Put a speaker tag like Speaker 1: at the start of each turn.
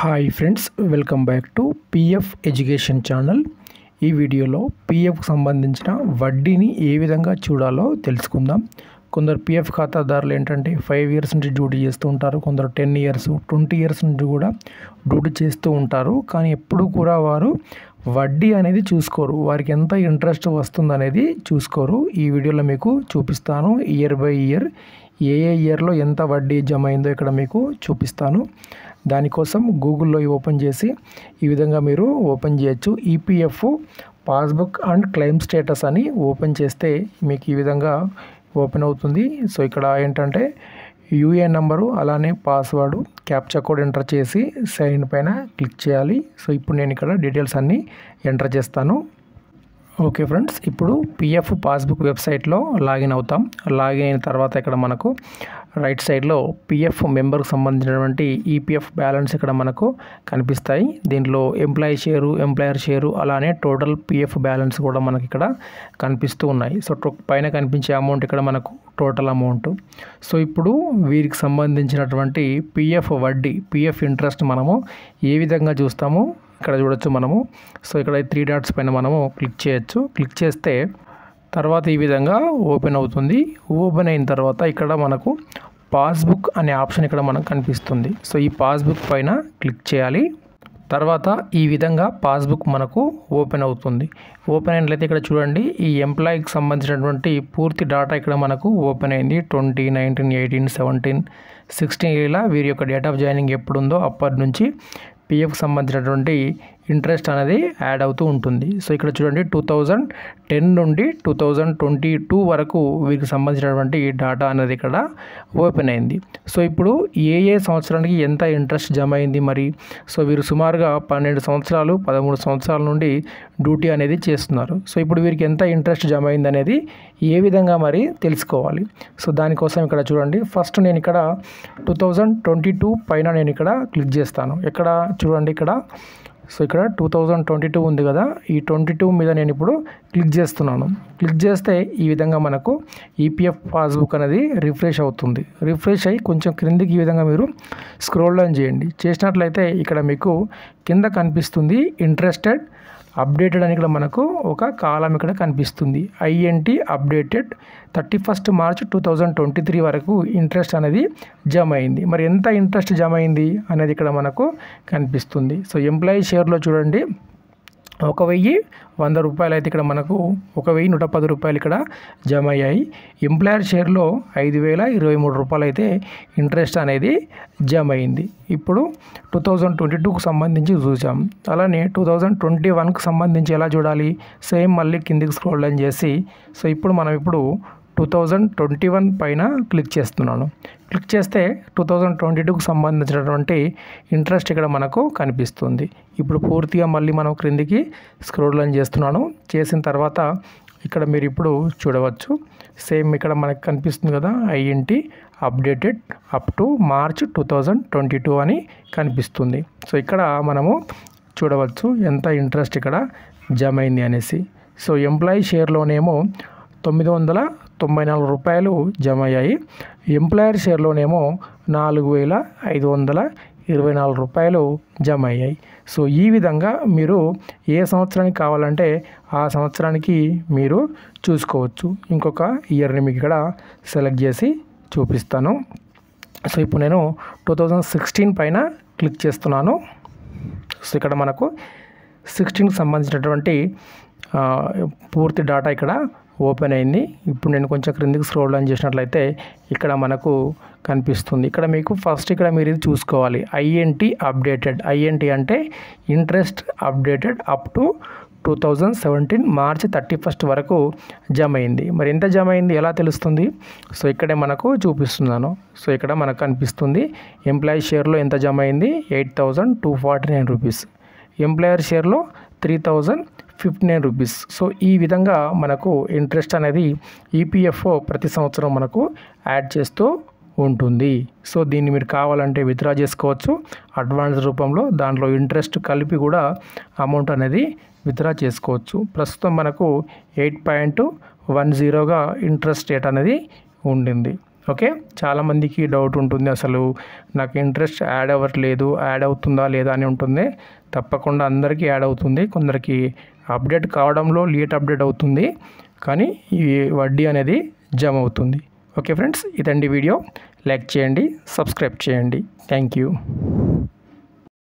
Speaker 1: Hi friends welcome back to PF education channel ఈ వీడియోలో పిఎఫ్కి సంబంధించిన వడ్డీని ఏ విధంగా చూడాలో తెలుసుకుందాం. కొందరు పిఎఫ్ ఖాతాదారులు ఏంటంటే ఫైవ్ ఇయర్స్ నుంచి డ్యూటీ చేస్తూ ఉంటారు కొందరు టెన్ ఇయర్స్ ట్వంటీ ఇయర్స్ నుంచి కూడా డ్యూటీ చేస్తూ ఉంటారు. కానీ ఎప్పుడు కూడా వారు వడ్డీ అనేది చూసుకోరు. వారికి ఎంత ఇంట్రెస్ట్ వస్తుంది అనేది చూసుకోరు. ఈ వీడియోలో మీకు చూపిస్తాను. ఇయర్ బై ఇయర్ ఏ ఏ ఇయర్లో ఎంత వడ్డీ జమ అయిందో ఇక్కడ మీకు చూపిస్తాను. దానికోసం గూగుల్లో ఓపెన్ చేసి ఈ విధంగా మీరు ఓపెన్ చేయొచ్చు. EPF passbook and claim status అని ఓపెన్ చేస్తే మీకు ఈ విధంగా ఓపెన్ అవుతుంది. సో ఇక్కడ ఏంటంటే యూఏఎన్ నంబరు అలానే పాస్వర్డ్ క్యాప్చా కోడ్ ఎంటర్ చేసి సైన్ పైన క్లిక్ చేయాలి. సో ఇప్పుడు నేను ఇక్కడ డీటెయిల్స్ అన్నీ ఎంటర్ చేస్తాను. ఓకే ఫ్రెండ్స్ ఇప్పుడు పిఎఫ్ పాస్బుక్ వెబ్సైట్లో లాగిన్ అవుతాం. లాగిన్ అయిన తర్వాత ఇక్కడ మనకు రైట్ సైడ్లో పిఎఫ్ మెంబర్కి సంబంధించినటువంటి ఈపీఎఫ్ బ్యాలెన్స్ ఇక్కడ మనకు కనిపిస్తాయి. దీంట్లో ఎంప్లాయీ షేరు ఎంప్లాయర్ షేరు అలానే టోటల్ పిఎఫ్ బ్యాలెన్స్ కూడా మనకి ఇక్కడ కనిపిస్తూ ఉన్నాయి. సో టో- పైన కనిపించే అమౌంట్ ఇక్కడ మనకు టోటల్ అమౌంట్ సో ఇప్పుడు వీరికి సంబంధించినటువంటి పిఎఫ్ వడ్డీ పిఎఫ్ ఇంట్రెస్ట్ మనము ఏ విధంగా చూస్తాము? ఇక్కడ చూడొచ్చు మనము. సో ఇక్కడ త్రీ డాట్స్ పైన మనము క్లిక్ చేయొచ్చు. క్లిక్ చేస్తే తర్వాత ఈ విధంగా ఓపెన్ అవుతుంది. ఓపెన్ అయిన తర్వాత ఇక్కడ మనకు పాస్బుక్ అనే ఆప్షన్ ఇక్కడ మనకు కనిపిస్తుంది. సో ఈ పాస్బుక్ పైన క్లిక్ చేయాలి. తర్వాత ఈ విధంగా పాస్బుక్ మనకు ఓపెన్ అవుతుంది. ఓపెన్ అయినట్లయితే ఇక్కడ చూడండి ఈ ఎంప్లాయీకి సంబంధించినటువంటి పూర్తి డేటా ఇక్కడ మనకు ఓపెన్ అయింది. Twenty nineteen eighteen seventeen sixteen ఇలా వీరి యొక్క డేట్ ఆఫ్ జాయినింగ్ ఎప్పుడు ఉందో అప్పటి నుంచి పిఎఫ్కి సంబంధించినటువంటి ఇంట్రెస్ట్ అనేది యాడ్ అవుతూ ఉంటుంది. సో ఇక్కడ చూడండి టూ థౌజండ్ టెన్ నుండి టూ థౌజండ్ ట్వంటీ టూ వరకు వీరికి సంబంధించినటువంటి డేటా అనేది ఇక్కడ ఓపెన్ అయింది. సో ఇప్పుడు ఏ ఏ సంవత్సరానికి ఎంత ఇంట్రెస్ట్ జమ అయింది మరి? సో వీరు సుమారుగా పన్నెండు సంవత్సరాలు పదమూడు సంవత్సరాల నుండి డ్యూటీ అనేది చేస్తున్నారు. సో ఇప్పుడు వీరికి ఎంత ఇంట్రెస్ట్ జమ అయింది అనేది ఏ విధంగా మరి తెలుసుకోవాలి? సో దానికోసం ఇక్కడ చూడండి. ఫస్ట్ నేను ఇక్కడ టూ థౌజండ్ ట్వంటీ టూ పైన నేను ఇక్కడ క్లిక్ చేస్తాను. ఇక్కడ చూడండి ఇక్కడ. సో ఇక్కడ టూ థౌజండ్ ట్వంటీ టూ ఉంది కదా. ఈ ట్వంటీ టూ మీద నేను ఇప్పుడు క్లిక్ చేస్తున్నాను. క్లిక్ చేస్తే ఈ విధంగా మనకు ఈపీఎఫ్ పాస్బుక్ అనేది రిఫ్రెష్ అవుతుంది. రిఫ్రెష్ అయ్యి కొంచెం క్రిందికి ఈ విధంగా మీరు స్క్రోల్ డౌన్ చేయండి. చేసినట్లయితే ఇక్కడ మీకు కింద కనిపిస్తుంది ఇంట్రెస్టెడ్ అప్డేటెడ్ అని ఇక్కడ మనకు ఒక కాలం ఇక్కడ కనిపిస్తుంది. INT updated thirty first March two thousand twenty three వరకు ఇంట్రెస్ట్ అనేది జమ అయింది. మరి ఎంత ఇంట్రెస్ట్ జమ అయింది అనేది ఇక్కడ మనకు కనిపిస్తుంది. సో ఎంప్లాయీ షేర్లో చూడండి. ఒక వెయ్యి వంద రూపాయలు అయితే ఇక్కడ మనకు ఒక వెయ్యి నూట పది రూపాయలు ఇక్కడ జమ అయ్యాయి ఎంప్లాయర్ షేర్లో ఐదు వేల ఇరవై మూడు రూపాయలు అయితే ఇంట్రెస్ట్ అనేది జమ అయింది ఇప్పుడు టూ థౌజండ్ ట్వంటీ టూకి సంబంధించి చూసాం. అలానే టూ థౌజండ్ ట్వంటీ వన్కి సంబంధించి ఎలా చూడాలి? సేమ్ మళ్ళీ కిందికి స్క్రోల్ డౌన్ చేసి సో ఇప్పుడు మనం ఇప్పుడు టూ థౌజండ్ ట్వంటీ వన్ పైన క్లిక్ చేస్తున్నాను. క్లిక్ చేస్తే టూ థౌజండ్ ట్వంటీ టూకి సంబంధించినటువంటి ఇంట్రెస్ట్ ఇక్కడ మనకు కనిపిస్తుంది. ఇప్పుడు పూర్తిగా మళ్ళీ మనం క్రిందికి స్క్రోల్ అని చేస్తున్నాను. చేసిన తర్వాత ఇక్కడ మీరు ఇప్పుడు చూడవచ్చు. సేమ్ ఇక్కడ మనకు కనిపిస్తుంది కదా INT updated up to March two thousand twenty two అని కనిపిస్తుంది. సో ఇక్కడ మనము చూడవచ్చు ఎంత ఇంట్రెస్ట్ ఇక్కడ జమ అయింది అనేసి. సో ఎంప్లాయీ షేర్లోనేమో తొమ్మిది వందల తొంభై నాలుగు రూపాయలు జమ అయ్యాయి ఎంప్లాయర్ షేర్లోనేమో నాలుగు వేల ఐదు వందల ఇరవై నాలుగు రూపాయలు జమ అయ్యాయి సో ఈ విధంగా మీరు ఏ సంవత్సరానికి కావాలంటే ఆ సంవత్సరానికి మీరు చూసుకోవచ్చు. ఇంకొక ఇయర్ని మీకు ఇక్కడ సెలెక్ట్ చేసి చూపిస్తాను. సో ఇప్పుడు నేను టూ థౌజండ్ సిక్స్టీన్ పైన క్లిక్ చేస్తున్నాను. సో ఇక్కడ మనకు సిక్స్టీన్కి సంబంధించినటువంటి పూర్తి డేటా ఇక్కడ ఓపెన్ అయింది. ఇప్పుడు నేను కొంచెం క్రిందికి స్క్రోల్ డౌన్ చేసినట్లయితే ఇక్కడ మనకు కనిపిస్తుంది. ఇక్కడ మీకు ఫస్ట్ ఇక్కడ మీరు ఇది చూసుకోవాలి. INT updated. ఐఎన్టీ అంటే interest updated up to two thousand seventeen March thirty first వరకు జమ అయింది. మరి ఎంత జమ అయింది? ఎలా తెలుస్తుంది? సో ఇక్కడే మనకు చూపిస్తున్నాను. సో ఇక్కడ మనకు కనిపిస్తుంది ఎంప్లాయీ షేర్లో ఎంత జమ అయింది? Eight thousand two forty nine rupees. Employer షేర్లో three thousand fifty nine rupees. So ఈ విధంగా మనకు ఇంట్రెస్ట్ అనేది ఈపీఎఫ్ఓ ప్రతి సంవత్సరం మనకు యాడ్ చేస్తూ ఉంటుంది. సో దీన్ని మీరు కావాలంటే విత్డ్రా చేసుకోవచ్చు. అడ్వాన్స్ రూపంలో దాంట్లో ఇంట్రెస్ట్ కలిపి కూడా అమౌంట్ అనేది విత్డ్రా చేసుకోవచ్చు. ప్రస్తుతం మనకు ఎయిట్ పాయింట్ వన్ జీరోగా ఇంట్రెస్ట్ రేట్ అనేది ఉండింది. ఓకే? చాలామందికి డౌట్ ఉంటుంది అసలు నాకు ఇంట్రెస్ట్ యాడ్ అవ్వట్లేదు యాడ్ అవుతుందా లేదా అని ఉంటుంది. తప్పకుండా అందరికీ యాడ్ అవుతుంది కొందరికి అప్డేట్ కావడంలో లేట్ అప్డేట్ అవుతుంది. కానీ ఈ వడ్డీ అనేది జమ అవుతుంది. ఓకే ఫ్రెండ్స్ ఇదండి వీడియో. లైక్ చేయండి సబ్స్క్రైబ్ చేయండి. Thank you.